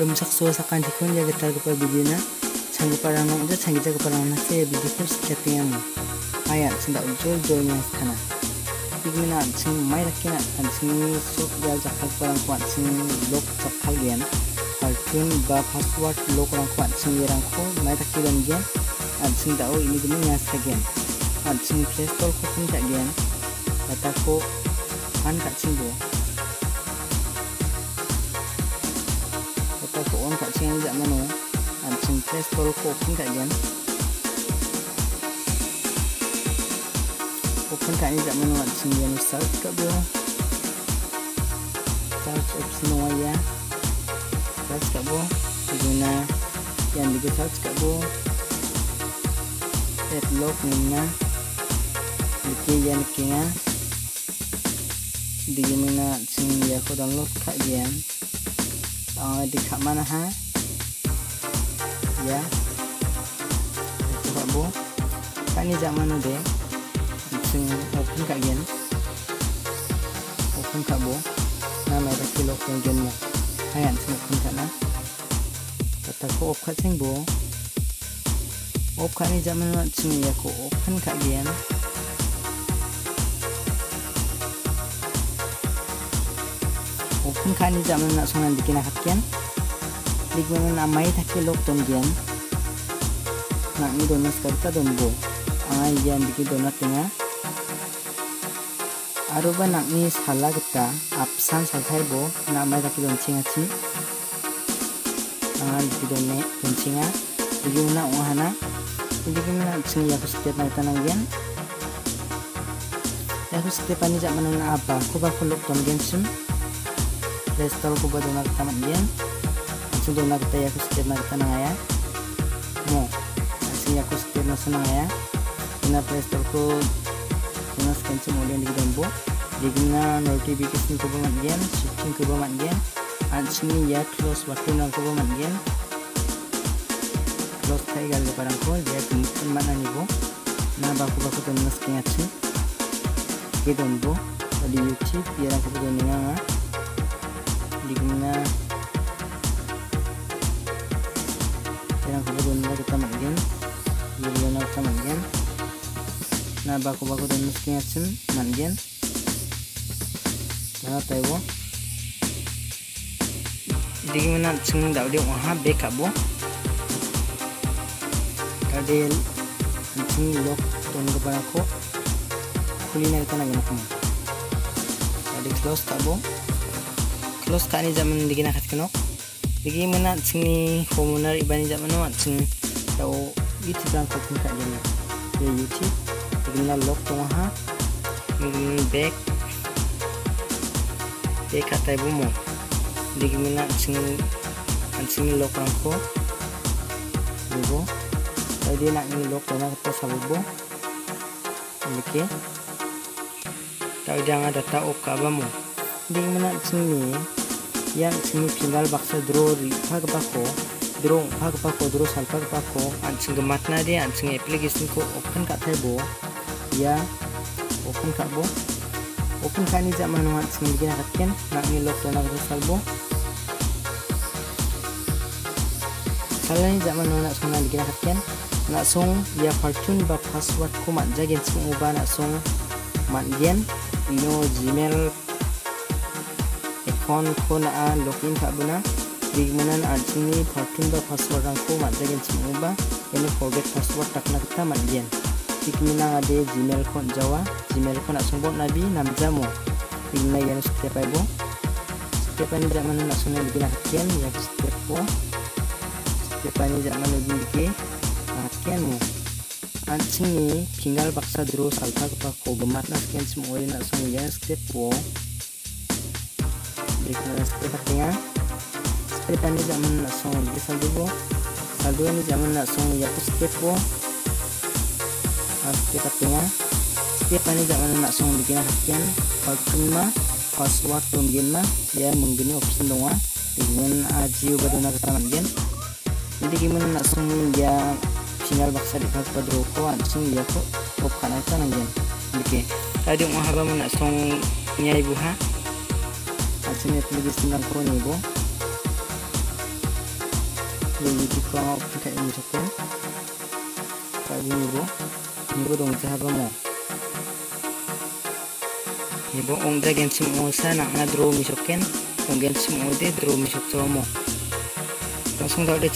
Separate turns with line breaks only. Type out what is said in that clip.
lumsak sa kan dikun ya getar ke video na changi parang no ja changi jaga parang na se video ko setting am ayat senda ujol jol nya kana igmina ching mai rakina an ching sok ya jakal parang ko ching lok jakal gen cartoon ba password lok rang ko ching yerang ko mai rakidan gen an ching dao ini gemi nya gen an ching play store ko pun tak gen kata ko an kat ko on kat mano langsung press tombol open kak jan open kak ni tak menu langsung jan search kak bo search option search kak bo guna yang di search kak bo log nina diki yan kinga di mana sing ya ko download kak jan uh, di kak mana ha? Ya. Coba bu? Kan ini zaman udah langsung open kak gen open kak bu. Nama ada kilo gen mo ayan sing open kak na kata off kak sing bu. Off kak ini zaman langsung ya ko open kak gen open kak ini zaman langsung nanti kena kak ligmen amai thake lok ton gian nak ni donas karta donbo angai gian diki donat tenga aruba nak ni sala gita apsan salthai bo na mai thake don chinga chi angai diki donne don chinga diki muna wahana diki muna chinga yaku step na tanang gian yaku step ani jak manana apa. Kuba kulok ton gian sim Restore kuba donat tamat gian sudah nak kita ya setir nak kita ya. Mo asing aku setir na sana ya. Ina play store ko scan sa mo di dombo digna notification ko man yan switching ko ba man yan at sini ya close button ko ba man yan close tayo gal parang ko ya kumutin man ani bo na ba ko ba ko na scan at si ke dombo di youtube biar aku ko nga digna kemudian mereka kita makin Julian kita makin nah baku baku dan miskin asin makin nah tahu jadi gimana ceng dah dia wah beka bo. Tadi ceng lok don kepada aku. Kuliner kita lagi nak tadi close tak bo close tak ni zaman digina kat kenok Lagi mana sini homeowner ibani jak mana sing tau YouTube lang kau tingkat jadi ya YouTube lagi na. Lock tu ha back. Back kata ibu mo. Lagi mana sing sing lock lang ko ibu tadi nak ni lock tu nak kata sabubo Oke. Tahu jangan ada tahu kabamu. Di mana sini yang sini tinggal baksa draw pag bako draw pag bako draw sal pag bako. Ansing gemat na dia ansing application ko open ka bo? Ya open ka bo? Open ka ni zaman no ansing gina katken nak ni lock na ko salbo kalian zaman no nak song gina katken nak song ya fortune ba password ko mat jagen sing uba nak song. Mat gen ino gmail এখন खोलाआ लकिन थाबोना दिगमनन आदनि फारथिंबा password रंखौ मानजागोन सिमुबा एनो फरगेट पासवर्ड टाकना खता मानगेन दिगमना आदे जीमेल खन जावा जीमेल खन असंबोट नाबि नामजामो दिगमना यान स्टेप आइबो स्टेप आनि जामान नासने बिना কেন ইয়া स्टेप को स्टेप आनि जामान बिनके हकियन मो ancingi pinggal baksa dulu salta kepa kogemat nasken semuanya nasung ya step 4 sepertinya seperti ni zaman langsung song bisa juga kalau ini zaman langsung ya aku skip ko sepertinya setiap ni zaman nak song bikin hakian kalau password tunggin mah ya menggini opsi dong dengan ajiu badana ketaman gen jadi gimana nak song ya sinyal baksa di kau padro langsung ya kok kop kanan kanan gen oke tadi mau haba nak song nyai buha Asin application lang ko nibo jadi ko ang open kay ini sokken kay ini bo ini bo dong jaha mo ibo ong da gensim osa nak na draw mi sokken ong gensim ode draw mi sok mo langsung daw de